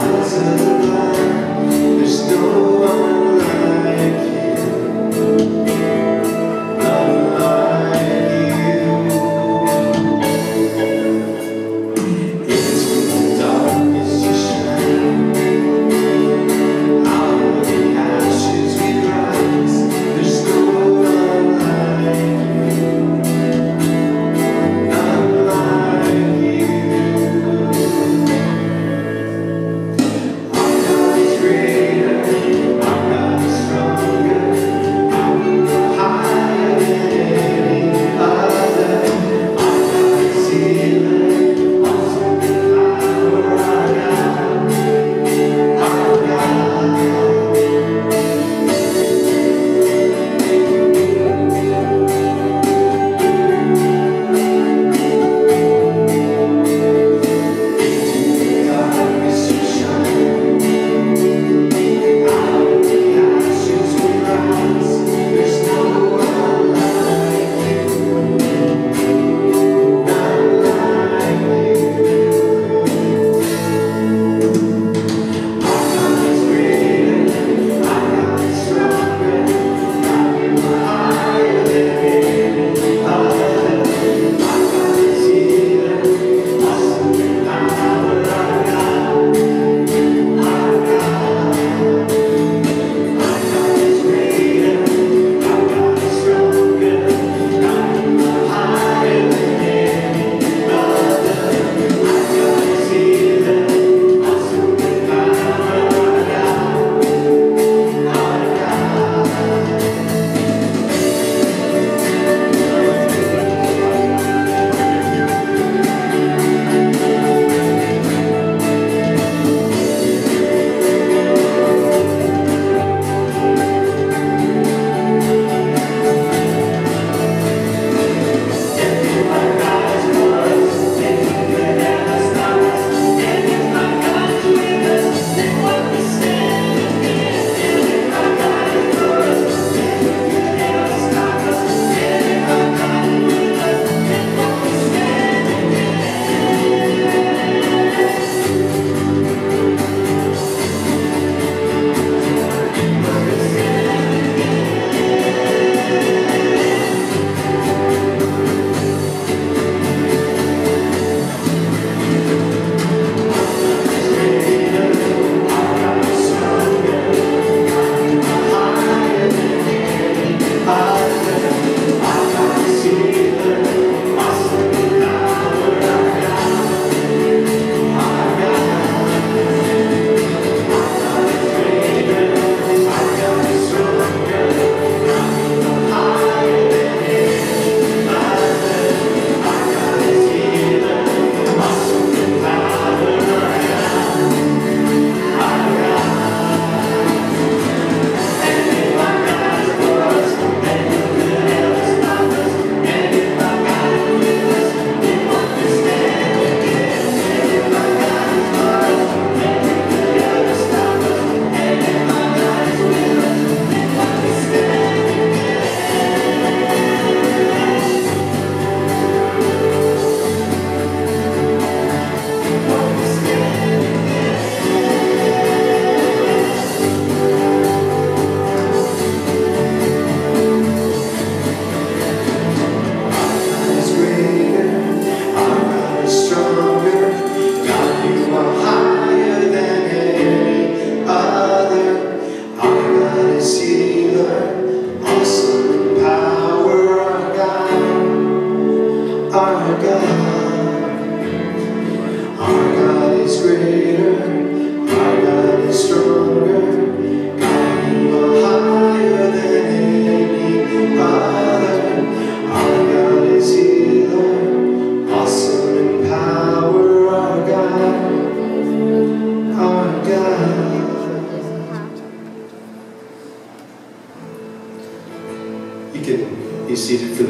mountains and seated for the.